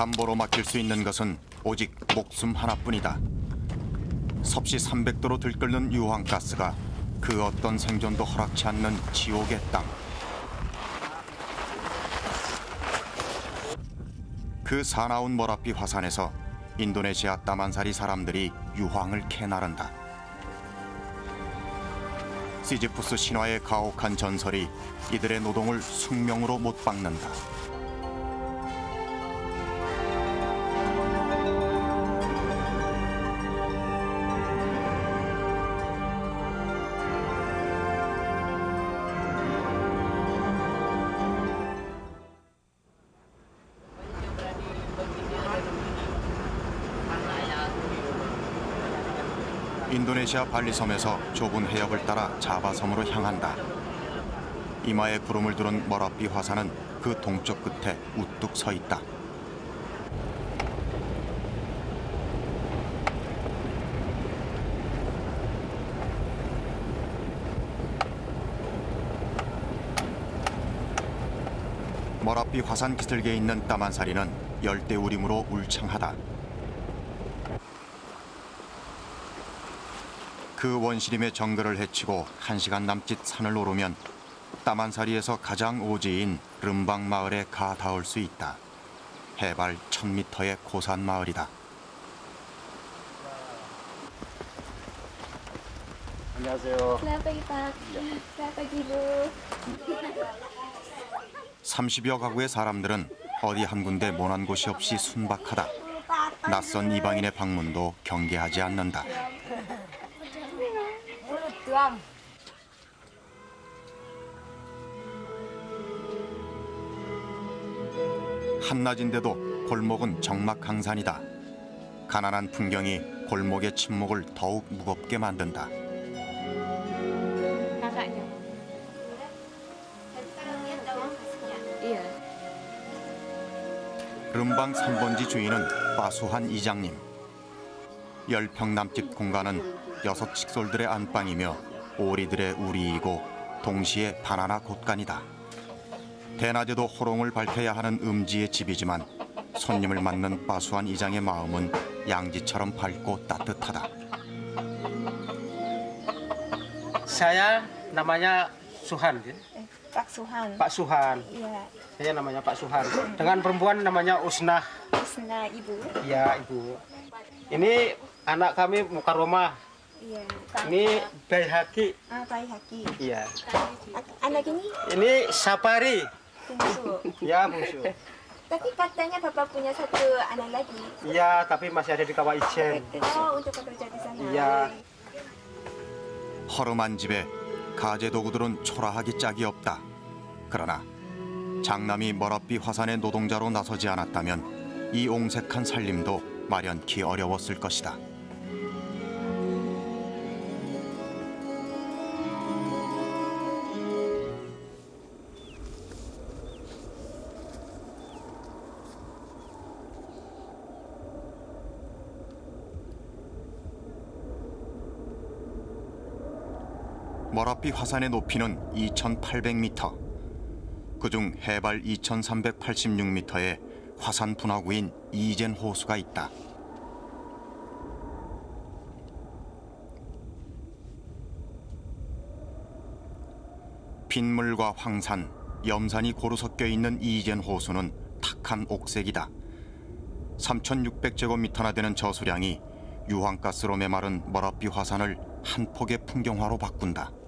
담보로 맡길 수 있는 것은 오직 목숨 하나뿐이다. 섭씨 300도로 들끓는 유황가스가 그 어떤 생존도 허락치 않는 지옥의 땅. 그 사나운 모라피 화산에서 인도네시아 따만사리 사람들이 유황을 캐나른다. 시지푸스 신화의 가혹한 전설이 이들의 노동을 숙명으로 못 박는다. 인도네시아 발리섬에서 좁은 해협을 따라 자바섬으로 향한다. 이마에 구름을 두른 머라비 화산은 그 동쪽 끝에 우뚝 서 있다. 머라비 화산 기슭에 있는 따만사리는 열대우림으로 울창하다. 그 원시림의 정글을 헤치고 한시간 남짓 산을 오르면 따만사리에서 가장 오지인 름방 마을에 가 닿을 수 있다. 해발 1000m의 고산 마을이다. 안녕하세요. Selamat pagi Pak. Selamat pagi Bu. 30여 가구의 사람들은 어디 한 군데 모난 곳이 없이 순박하다. 낯선 이방인의 방문도 경계하지 않는다. Tuang. 한낮인데도 골목은 적막강산이다. 가난한 풍경이 골목의 침묵을 더욱 무겁게 만든다. 름방 3번지 주인은 빠수한 이장님. 열평 남짓 공간은 여섯 칙솔들의 안방이며 오리들의 우리이고 동시에 바나나 곳간이다. 대낮에도 호롱을 밝혀야 하는 음지의 집이지만 손님을 맞는 빠수한 이장의 마음은 양지처럼 밝고 따뜻하다. Saya namanya Suhan, ya. Eh, Pak Suhan. Pak Suhan. Iya. Saya namanya Pak Suhan. Dengan perempuan namanya Usnah. Isna Ibu. Ya, Ibu. Ini anak kami Mukaromah. Iya. Ini Bayhaki. Ah, Pak Haki. Iya. Anak ini Ini Sapari. bungsu. Ya, bungsu. Tapi katanya Bapak punya satu anak lagi. Iya, tapi masih ada di Kawah Ijen. Oh, untuk bekerja di sana. Iya. 허름한 집에 가재 도구들은 초라하기 짝이 없다. 그러나 장남이 머라비 화산의 노동자로 나서지 않았다면 이 옹색한 살림도 마련키 어려웠을 것이다. 머라비 화산의 높이는 2,800m. 그중 해발 2,386m의 화산 분화구인 이젠 호수가 있다. 빗물과 황산, 염산이 고루 섞여 있는 이젠 호수는 탁한 옥색이다. 3,600제곱미터나 되는 저수량이 유황가스로 메마른 머라비 화산을 한 폭의 풍경화로 바꾼다.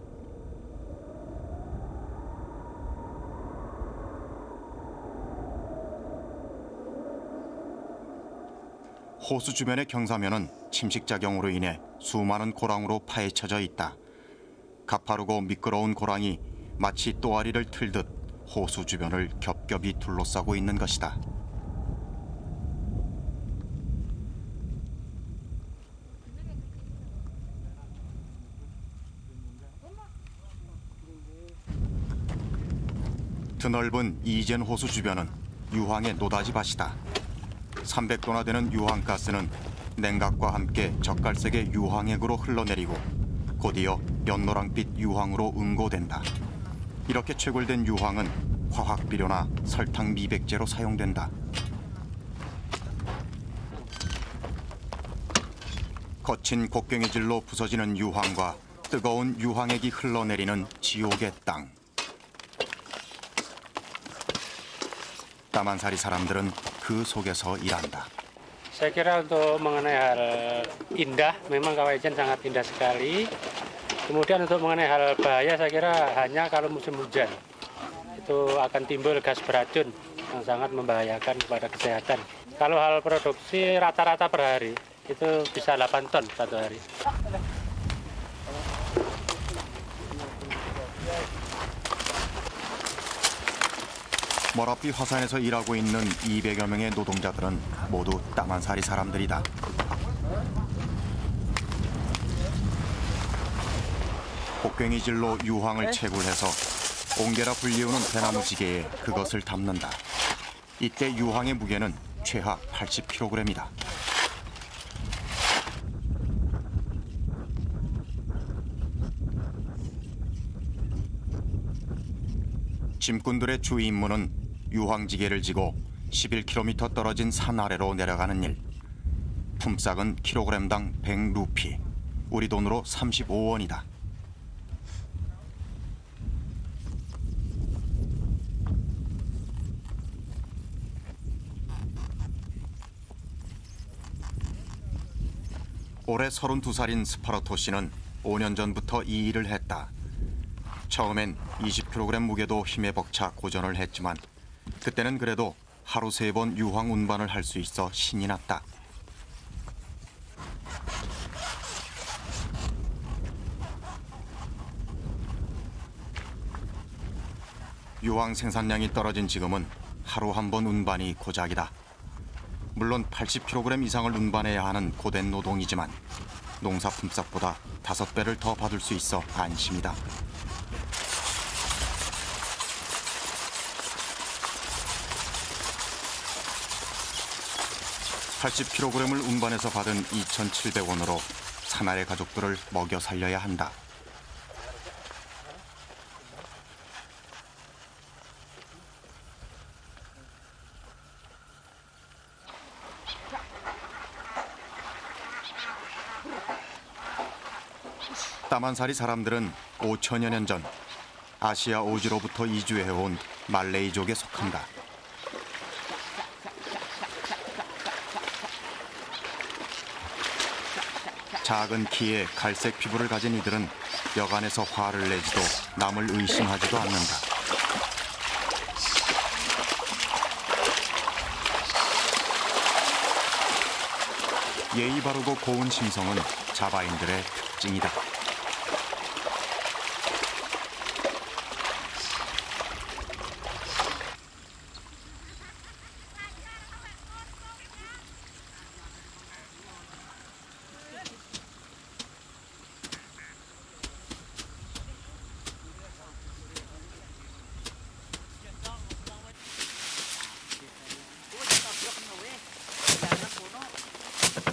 호수 주변의 경사면은 침식작용으로 인해 수많은 고랑으로 파헤쳐져 있다. 가파르고 미끄러운 고랑이 마치 또아리를 틀듯 호수 주변을 겹겹이 둘러싸고 있는 것이다. 드넓은 이젠 호수 주변은 유황의 노다지 밭이다. 300도나 되는 유황가스는 냉각과 함께 적갈색의 유황액으로 흘러내리고 곧이어 연노랑빛 유황으로 응고된다. 이렇게 채굴된 유황은 화학비료나 설탕 미백제로 사용된다. 거친 곡괭이질로 부서지는 유황과 뜨거운 유황액이 흘러내리는 지옥의 땅. 따만사리 사람들은 그 속에서 일한다. Saya kira untuk mengenai hal indah, memang Kawajan sangat indah sekali. Kemudian untuk mengenai hal bahaya, saya kira hanya kalau musim hujan. Itu akan timbul gas beracun yang sangat membahayakan kepada kesehatan. Kalau hal produksi rata-rata per hari, itu bisa 8 ton satu hari. 머라피 화산에서 일하고 있는 200여 명의 노동자들은 모두 따만사리 사람들이다. 곡괭이질로 유황을 채굴해서 옹게라 불리우는 대나무 지게에 그것을 담는다. 이때 유황의 무게는 최하 80kg이다. 짐꾼들의 주 임무는 유황지게를 지고 11km 떨어진 산 아래로 내려가는 일. 품삯은 킬로그램당 100루피, 우리 돈으로 35원이다. 올해 32살인 스파르토 씨는 5년 전부터 이 일을 했다. 처음엔 20kg 무게도 힘에 벅차 고전을 했지만 그때는 그래도 하루 세 번 유황 운반을 할 수 있어 신이 났다. 유황 생산량이 떨어진 지금은 하루 한 번 운반이 고작이다. 물론 80kg 이상을 운반해야 하는 고된 노동이지만 농사 품삯보다 다섯 배를 더 받을 수 있어 안심이다. (80kg을) 운반해서 받은 (2,700원으로) 사나의 가족들을 먹여 살려야 한다. 따만사리 사람들은 5천여 년 전 아시아 오지로부터 이주해온 말레이족에 속한다. 작은 키에 갈색 피부를 가진 이들은 여간에서 화를 내지도 남을 의심하지도 않는다. 예의 바르고 고운 심성은 자바인들의 특징이다.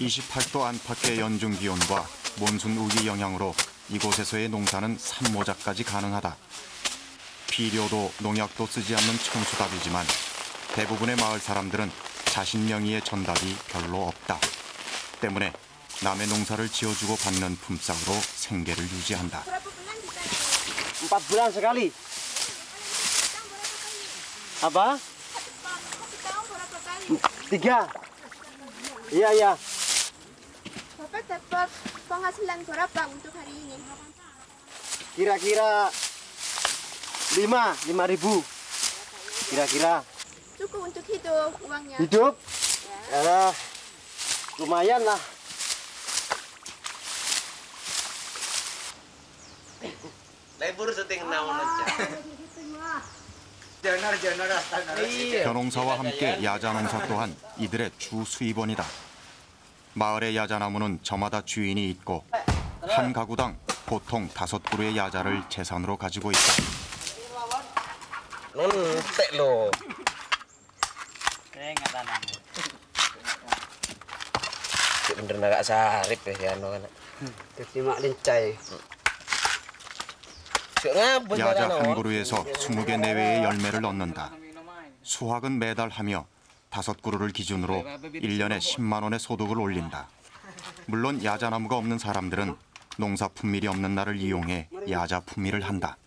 (28도) 안팎의 연중 기온과 몬순 우기 영향으로 이곳에서의 농사는 산모작까지 가능하다. 비료도 농약도 쓰지 않는 천수답이지만 대부분의 마을 사람들은 자신 명의의 전답이 별로 없다. 때문에 남의 농사를 지어주고 받는 품삯으로 생계를 유지한다. Empat bulan sekali. Apa? Satu tahun berapa kali? Tiga. Iya, iya. Dapat penghasilan berapa untuk hari ini? Kira-kira lima, lima ribu. Kira-kira Cukup untuk hidup uangnya. hidup. Ya, lumayan lah. Jangan jangan astaga. Iya. 벼농사와 함께 야자농사 또한 이들의 주 수입원이다. 마을의 야자나무는 저마다 주인이 있고 한 가구당 보통 다섯 그루의 야자를 재산으로 가지고 있다. 야자 한 그루에서 20개 내외의 열매를 얻는다. 수확은 매달 하며 다섯 그루를 기준으로 1년에 10만 원의 소득을 올린다. 물론 야자나무가 없는 사람들은 농사 품밀이 없는 날을 이용해 야자 품밀을 한다.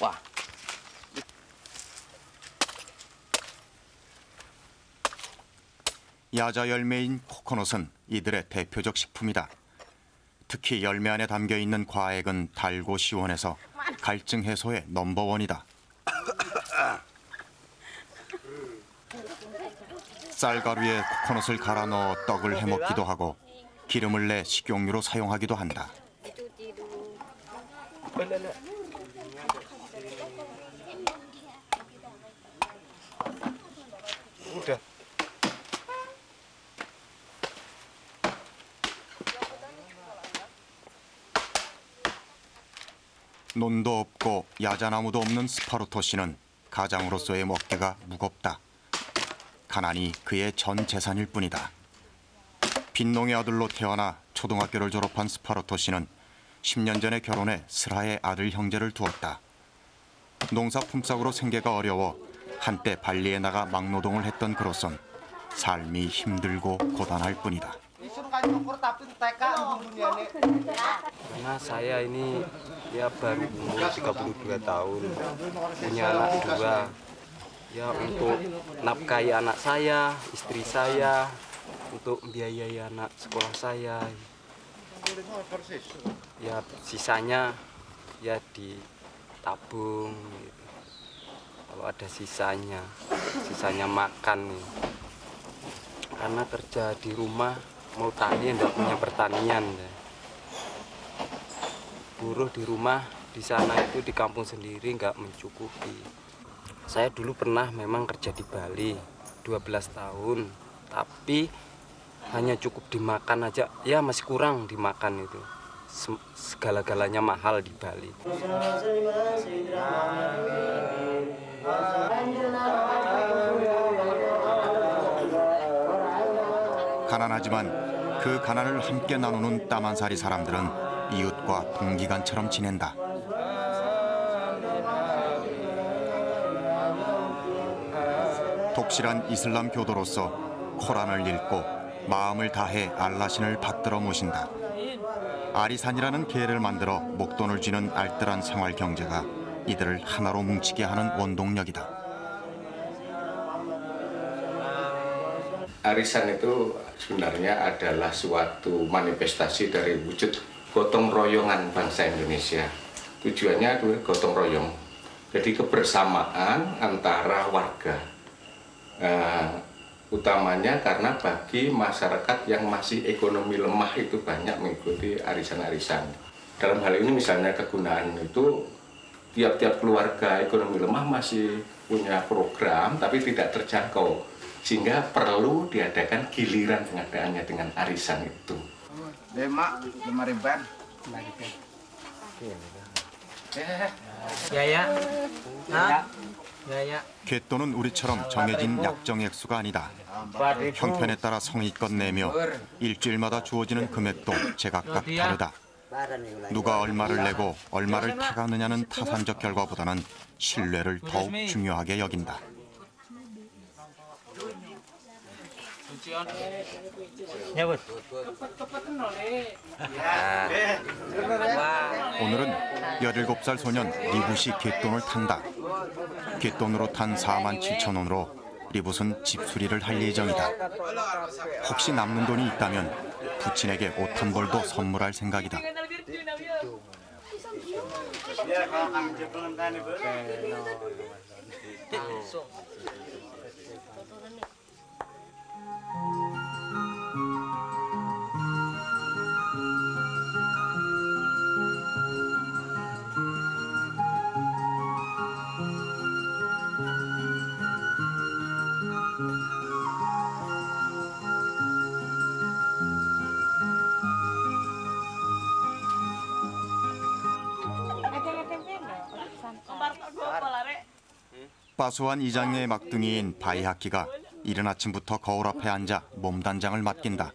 Wah. 야자 열매인 코코넛은 이들의 대표적 식품이다. 특히 열매 안에 담겨 있는 과액은 달고 시원해서 갈증 해소의 넘버원이다. 쌀가루에 코코넛을 갈아 넣어 떡을 해먹기도 하고 기름을 내 식용유로 사용하기도 한다. 논도 없고 야자나무도 없는 스파르토 씨는 가장으로서의 멍에가 무겁다. 가난이 그의 전 재산일 뿐이다. 빈농의 아들로 태어나 초등학교를 졸업한 스파르토 씨는 10년 전에 결혼해 슬하에 아들 형제를 두었다. 농사 품삯으로 생계가 어려워 한때 발리에 나가 막노동을 했던 그로선 삶이 힘들고 고단할 뿐이다. Tapi. Karena saya ini ya baru umur 32 tahun, punya anak dua. Ya untuk nafkahi anak saya, istri saya, untuk membiayai anak sekolah saya. Ya sisanya ya ditabung gitu. Kalau ada sisanya, sisanya makan nih. Karena kerja di rumah mau tani enggak punya pertanian. ya buruh di rumah di sana itu di kampung sendiri nggak mencukupi. Saya dulu pernah memang kerja di Bali 12 tahun, tapi hanya cukup dimakan aja, ya masih kurang dimakan itu. Sem- Segala-galanya mahal di Bali. 가난하지만 그 가난을 함께 나누는 따만사리 사람들은 이웃과 동기간처럼 지낸다. 독실한 이슬람 교도로서 코란을 읽고 마음을 다해 알라신을 받들어 모신다. 아리산이라는 계를 만들어 목돈을 쥐는 알뜰한 생활 경제가 이들을 하나로 뭉치게 하는 원동력이다. Arisan itu sebenarnya adalah suatu manifestasi dari wujud gotong royongan bangsa Indonesia. Tujuannya adalah gotong royong. Jadi kebersamaan antara warga. Eh, utamanya karena bagi masyarakat yang masih ekonomi lemah itu banyak mengikuti arisan-arisan. Dalam hal ini misalnya kegunaan itu tiap-tiap keluarga ekonomi lemah masih punya program tapi tidak terjangkau sehingga perlu diadakan giliran pengadaannya dengan arisan itu. Lima, lima ribuan. 갯돈은 우리처럼 정해진 약정 액수가 아니다. 형편에 따라 성의껏 내며 일주일마다 주어지는 금액도 제각각 다르다. 누가 얼마를 내고 얼마를 타가느냐는 타산적 결과보다는 신뢰를 더욱 중요하게 여긴다. 오늘은 17살 소년 리붓이 갯돈을 탄다. 갯돈으로 탄 4만 7천 원으로 리붓은 집수리를 할 예정이다. 혹시 남는 돈이 있다면 부친에게 옷 한 벌도 선물할 생각이다. 빠소한 이장의 막둥이인 바이하키가 이른 아침부터 거울 앞에 앉아 몸단장을 맡긴다.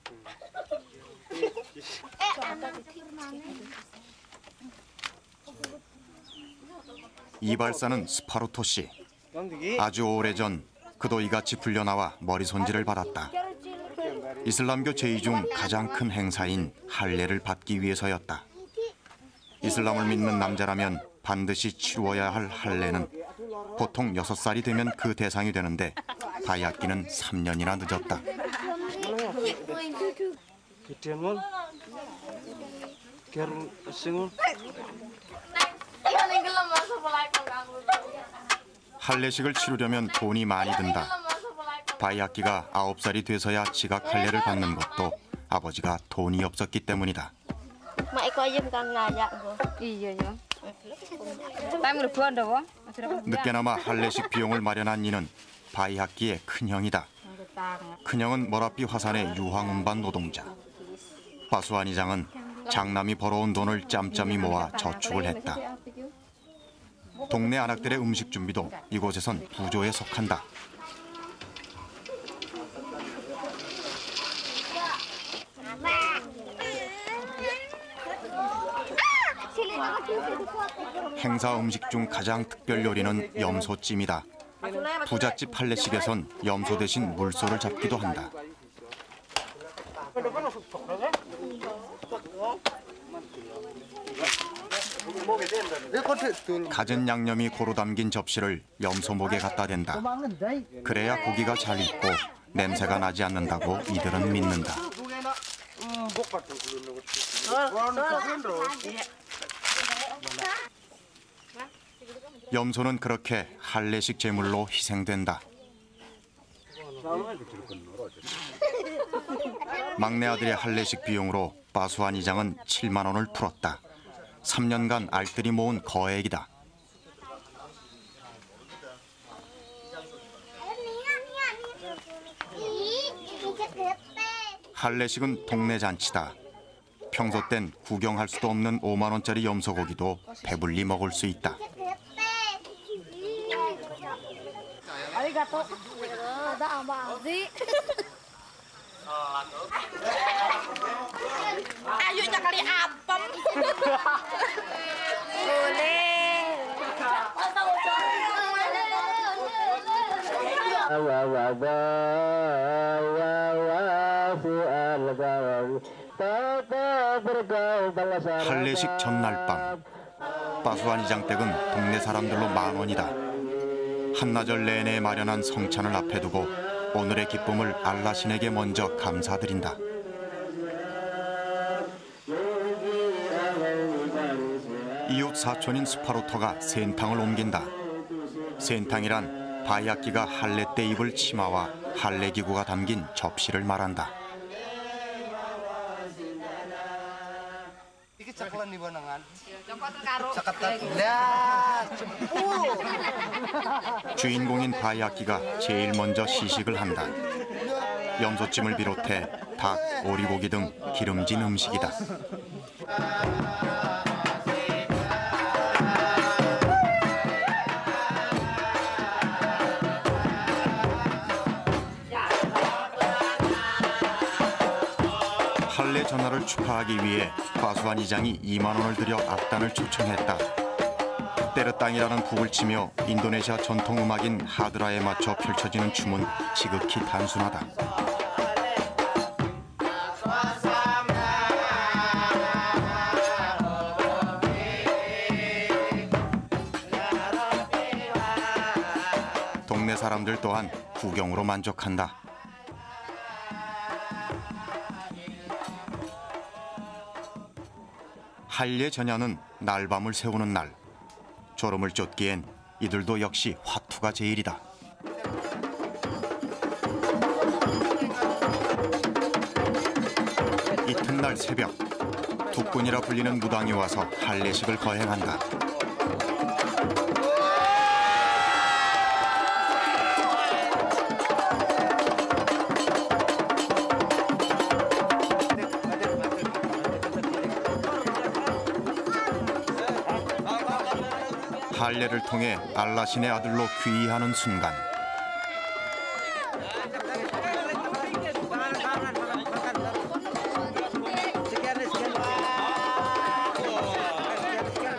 이발사는 스파르토 씨. 아주 오래전 그도 이같이 불려나와 머리 손질을 받았다. 이슬람교 제의 중 가장 큰 행사인 할례를 받기 위해서였다. 이슬람을 믿는 남자라면 반드시 치루어야 할 할례는 보통 6살이 되면 그 대상이 되는데 바이아끼는 3년이나 늦었다. 할례식을 치르려면 돈이 많이 든다. 바이아끼가 9살이 돼서야 지각 할례를 받는 것도 아버지가 돈이 없었기 때문이다. 늦게나마 할례식 비용을 마련한 이는 바이학기의 큰형이다. 큰형은 머라비 화산의 유황 운반 노동자. 바수한 이장은 장남이 벌어온 돈을 짬짬이 모아 저축을 했다. 동네 아낙들의 음식 준비도 이곳에선 부조에 속한다. 행사 음식 중 가장 특별 요리는 염소찜이다. 부잣집 할례식에선 염소 대신 물소를 잡기도 한다. 갖은 양념이 고루 담긴 접시를 염소목에 갖다 댄다. 그래야 고기가 잘 익고 냄새가 나지 않는다고 이들은 믿는다. 염소는 그렇게 할례식 제물로 희생된다. 막내 아들의 할례식 비용으로 바수한 이장은 7만 원을 풀었다. 3년간 알뜰히 모은 거액이다. 할례식은 동네 잔치다. 평소 땐 구경할 수도 없는 5만 원짜리 염소고기도 배불리 먹을 수 있다. Ayo kali apem. 할례식 전날 밤 바수한 이장 댁은 동네 사람들로 만 원이다. 한나절 내내 마련한 성찬을 앞에 두고 오늘의 기쁨을 알라 신에게 먼저 감사드린다. 이웃 사촌인 스파로터가 센탕을 옮긴다. 센탕이란 바이아끼가 할례 때 입을 치마와 할례 기구가 담긴 접시를 말한다. Ceklen di bonangan. 주인공인 바이아끼가 제일 먼저 시식을 한다. 염소찜을 비롯해 닭, 오리고기 등 기름진 음식이다. 전화를 축하하기 위해 과수한 이장이 2만 원을 들여 악단을 초청했다. 때르땅이라는 북을 치며 인도네시아 전통 음악인 하드라에 맞춰 펼쳐지는 춤은 지극히 단순하다. 동네 사람들 또한 구경으로 만족한다. 할례 전야는 날밤을 세우는 날. 졸음을 쫓기엔 이들도 역시 화투가 제일이다. 이튿날 새벽 북군이라 불리는 무당이 와서 할례식을 거행한다. 할례를 통해 알라신의 아들로 귀의하는 순간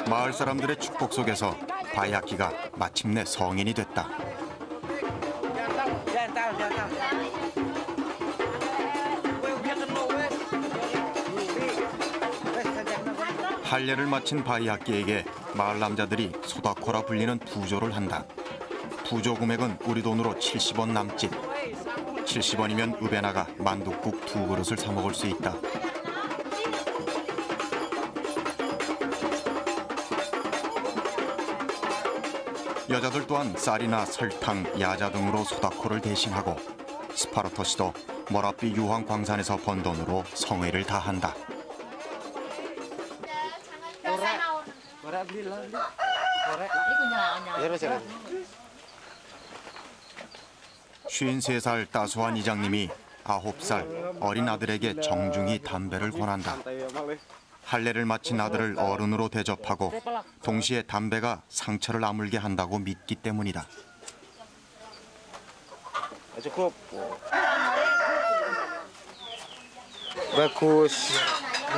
마을 사람들의 축복 속에서 바야키가 마침내 성인이 됐다. 할례를 마친 바이학기에게 마을 남자들이 소다코라 불리는 부조를 한다. 부조 금액은 우리 돈으로 70원 남짓. 70원이면 읍에 나가 만둣국 두 그릇을 사 먹을 수 있다. 여자들 또한 쌀이나 설탕, 야자 등으로 소다코를 대신하고 스파르토시도 머라비 유황 광산에서 번 돈으로 성의를 다한다. 쉰세 살 따수한 이장님이 아홉 살 어린 아들에게 정중히 담배를 권한다. 할례를 마친 아들을 어른으로 대접하고 동시에 담배가 상처를 아물게 한다고 믿기 때문이다. Cukup. Bagus.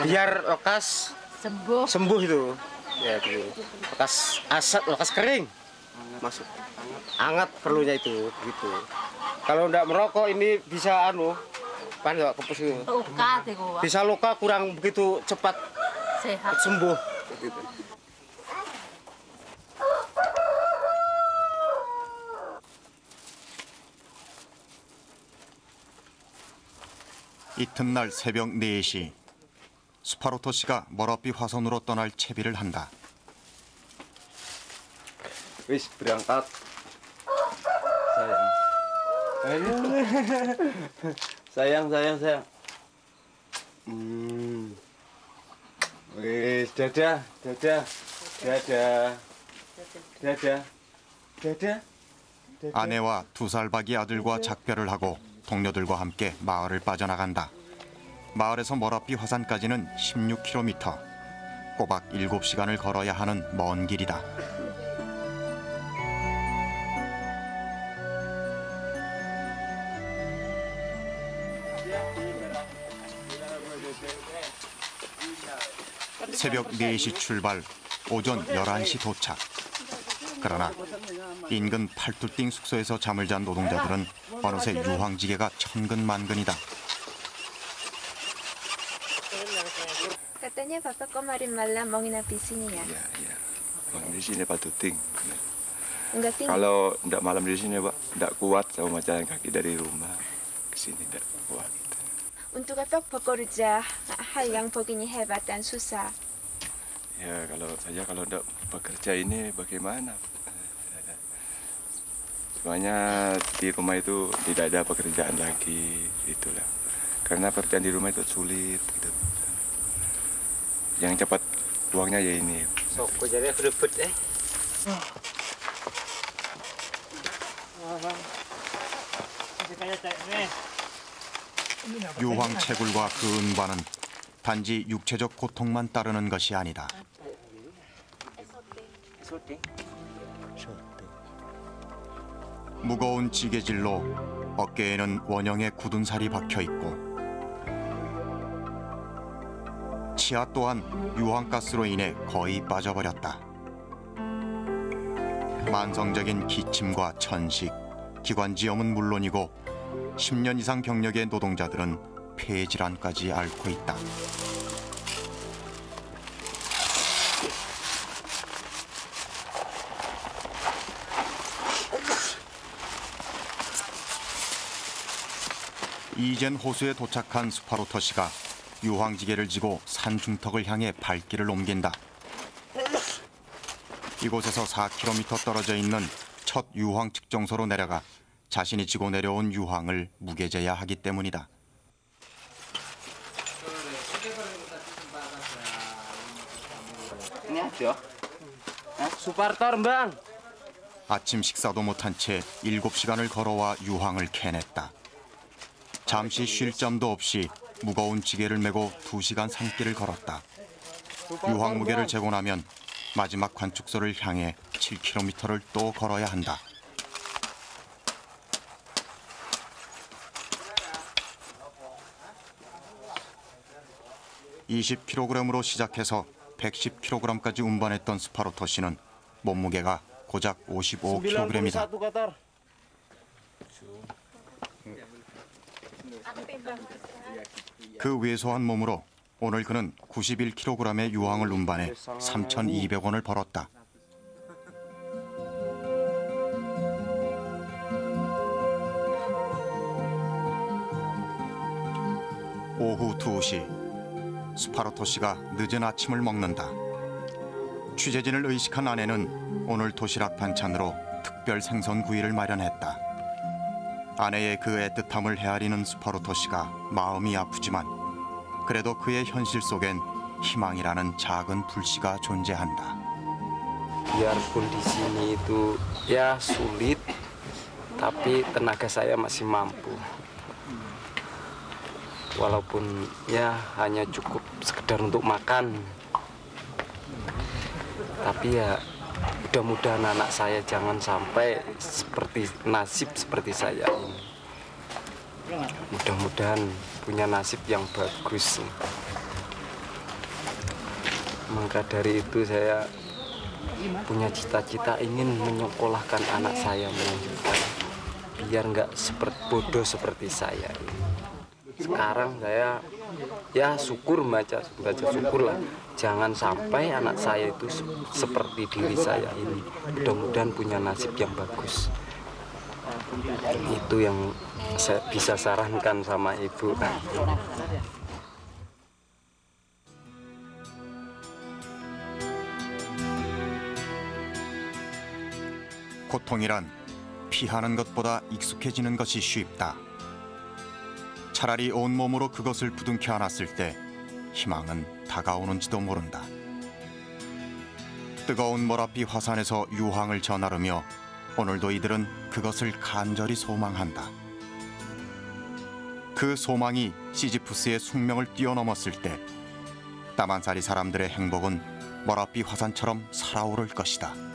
Biar lekas Sembuh. sembuh itu. Ya gitu. Lekas asap, lekas kering. Masuk. Hangat perlunya itu gitu. Kalau ndak merokok ini bisa anu pan nggak kepus itu. Luka deh gua. Bisa luka kurang begitu cepat Sehat. sembuh. Gitu. 이튿날 새벽 4시 스파로토 씨가 머라비 화선으로 떠날 채비를 한다. Wis berangkat. Sayang. sayang, sayang, sayang. Hmm. Wis dadah, dadah. Dadah. Dadah. Dadah. 아내와 두 살박이 아들과 작별을 하고 동료들과 함께 마을을 빠져나간다. 마을에서 머라비 화산까지는 16km. 꼬박 7시간을 걸어야 하는 먼 길이다. 새벽 4시 출발, 오전 11시 도착. 그러나 인근 팔뚝딩 숙소에서 잠을 잔 노동자들은 어느새 유황지게가 천근만근이다. Katanya Bapak kemarin malam mau nginap di sini ya? Ya, ya. Bang, di sini Pak Tuting. Enggak tinggi. Kalau tidak malam di sini, Pak, tidak kuat sama jalan kaki dari rumah ke sini tidak kuat. Untuk apa bekerja hal yang begini hebat dan susah? Ya, kalau saya kalau tidak bekerja ini bagaimana? Semuanya di rumah itu tidak ada pekerjaan lagi, itulah. Karena pekerjaan di rumah itu sulit, gitu. Yang cepat uangnya ya ini. Sok jadi berebut eh. 유황 채굴과 그 은과는 단지 육체적 고통만 따르는 것이 아니다. 무거운 지게질로 어깨에는 원형의 굳은 살이 박혀 있고 치아 또한 유황가스로 인해 거의 빠져버렸다. 만성적인 기침과 천식, 기관지염은 물론이고 10년 이상 경력의 노동자들은 폐질환까지 앓고 있다. 이젠 호수에 도착한 스파로터 씨가 유황지게를 지고 산 중턱을 향해 발길을 옮긴다. 이곳에서 4km 떨어져 있는 첫 유황 측정소로 내려가 자신이 지고 내려온 유황을 무게 재야 하기 때문이다. Bang. 아침 식사도 못한 채 7시간을 걸어와 유황을 캐냈다. 잠시 쉴 점도 없이 무거운 지게를 메고 2시간 산길을 걸었다. 유황 무게를 재고 나면 마지막 관축소를 향해 7km를 또 걸어야 한다. (20kg으로) 시작해서 (110kg까지) 운반했던 스파로토 씨는 몸무게가 고작 (55kg이다) 91 kotor. 그 왜소한 몸으로 오늘 그는 91kg의 유황을 운반해 3,200원을 벌었다. 오후 2시 스파르토 씨가 늦은 아침을 먹는다. 취재진을 의식한 아내는 오늘 도시락 반찬으로 특별 생선 구이를 마련했다. 아내의 그 애틋함을 헤아리는 스파르토 씨가 마음이 아프지만 그래도 그의 현실 속엔 희망이라는 작은 불씨가 존재한다. biarpun di sini itu ya sulit tapi tenaga saya masih mampu walaupun ya hanya cukup sekedar untuk makan tapi ya mudah-mudahan anak saya jangan sampai seperti nasib seperti saya ini mudah-mudahan punya nasib yang bagus maka dari itu saya punya cita-cita ingin menyekolahkan anak saya melanjutkan biar nggak seperti bodoh seperti saya ini. Sekarang saya ya syukur baca baca syukur lah. Jangan sampai anak saya itu se- seperti diri saya ini. Mudah-mudahan punya nasib yang bagus. Itu yang saya bisa sarankan sama ibu. 고통이란 피하는 것보다 익숙해지는 것이 쉽다. 차라리 온몸으로 그것을 부둥켜 안았을 때 희망은 다가오는지도 모른다. 뜨거운 머라비 화산에서 유황을 전하르며 오늘도 이들은 그것을 간절히 소망한다. 그 소망이 시지푸스의 숙명을 뛰어넘었을 때 다만사리 사람들의 행복은 머라비 화산처럼 살아오를 것이다.